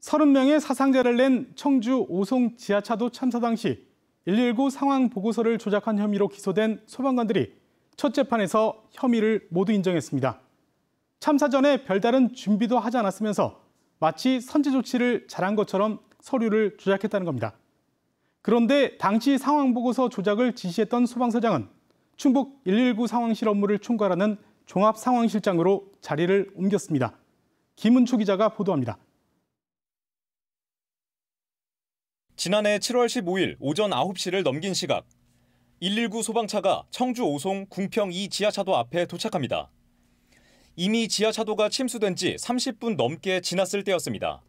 30명의 사상자를 낸 청주 오송 지하차도 참사 당시 119 상황 보고서를 조작한 혐의로 기소된 소방관들이 첫 재판에서 혐의를 모두 인정했습니다. 참사 전에 별다른 준비도 하지 않았으면서 마치 선제 조치를 잘한 것처럼 서류를 조작했다는 겁니다. 그런데 당시 상황 보고서 조작을 지시했던 소방서장은 충북 119 상황실 업무를 총괄하는 종합 상황실장으로 자리를 옮겼습니다. 김은초 기자가 보도합니다. 지난해 7월 15일 오전 9시를 넘긴 시각 119 소방차가 청주 오송 궁평 2 지하차도 앞에 도착합니다. 이미 지하차도가 침수된 지 30분 넘게 지났을 때였습니다.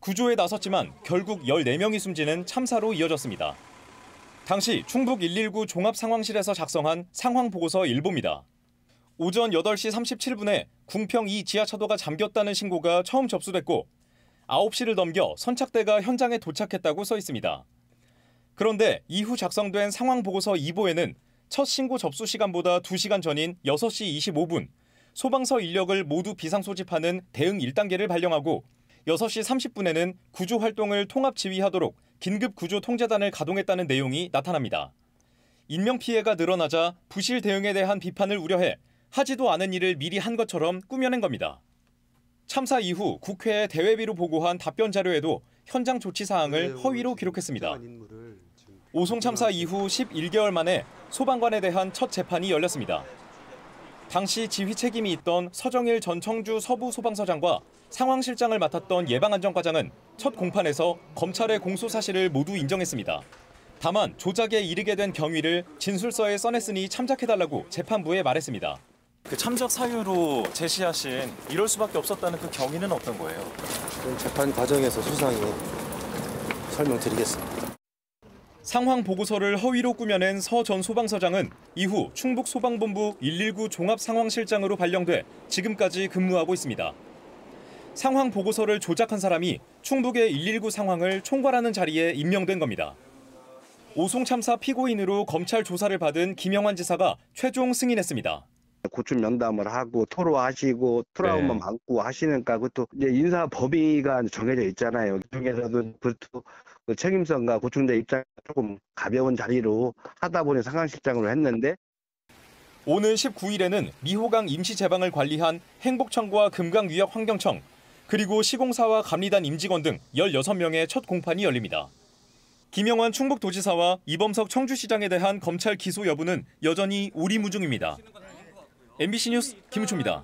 구조에 나섰지만 결국 14명이 숨지는 참사로 이어졌습니다. 당시 충북 119 종합상황실에서 작성한 상황보고서 일부입니다. 오전 8시 37분에 궁평 2 지하차도가 잠겼다는 신고가 처음 접수됐고 9시를 넘겨 선착대가 현장에 도착했다고 써 있습니다. 그런데 이후 작성된 상황 보고서 2보에는 첫 신고 접수 시간보다 2시간 전인 6시 25분 소방서 인력을 모두 비상 소집하는 대응 1단계를 발령하고 6시 30분에는 구조 활동을 통합 지휘하도록 긴급 구조 통제단을 가동했다는 내용이 나타납니다. 인명 피해가 늘어나자 부실 대응에 대한 비판을 우려해 하지도 않은 일을 미리 한 것처럼 꾸며낸 겁니다. 참사 이후 국회에 대외비로 보고한 답변 자료에도 현장 조치 사항을 허위로 기록했습니다. 오송 참사 이후 11개월 만에 소방관에 대한 첫 재판이 열렸습니다. 당시 지휘 책임이 있던 서정일 전 청주 서부 소방서장과 상황실장을 맡았던 예방안전과장은 첫 공판에서 검찰의 공소 사실을 모두 인정했습니다. 다만 조작에 이르게 된 경위를 진술서에 써냈으니 참작해달라고 재판부에 말했습니다. 그 참석 사유로 제시하신 이럴 수밖에 없었다는 그 경위는 어떤 거예요? 재판 과정에서 수상히 설명드리겠습니다. 상황 보고서를 허위로 꾸며낸 서 전 소방서장은 이후 충북 소방본부 119 종합 상황실장으로 발령돼 지금까지 근무하고 있습니다. 상황 보고서를 조작한 사람이 충북의 119 상황을 총괄하는 자리에 임명된 겁니다. 오송 참사 피고인으로 검찰 조사를 받은 김영환 지사가 최종 승인했습니다. 고충 면담을 하고 토로하시고 트라우마 네. 많고 하시니까 그것도 이제 인사 법의가 정해져 있잖아요. 그 중에서도 그것도 그 책임성과 고충자 입장 조금 가벼운 자리로 하다 보니 상황실장으로 했는데 오는 19일에는 미호강 임시 제방을 관리한 행복청과 금강유역 환경청 그리고 시공사와 감리단 임직원 등 16명의 첫 공판이 열립니다. 김영환 충북도지사와 이범석 청주시장에 대한 검찰 기소 여부는 여전히 오리무중입니다. MBC 뉴스 김우초입니다.